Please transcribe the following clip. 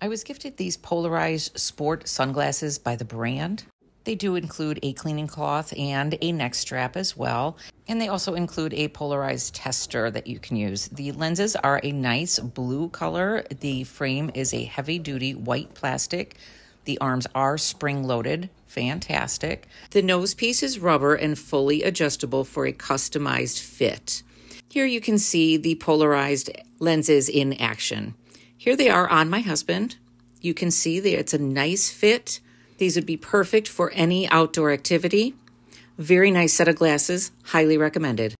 I was gifted these polarized sport sunglasses by the brand. They do include a cleaning cloth and a neck strap as well. And they also include a polarized tester that you can use. The lenses are a nice blue color. The frame is a heavy duty white plastic. The arms are spring loaded. Fantastic. The nose piece is rubber and fully adjustable for a customized fit. Here you can see the polarized lenses in action. Here they are on my husband. You can see that it's a nice fit. These would be perfect for any outdoor activity. Very nice set of glasses, highly recommended.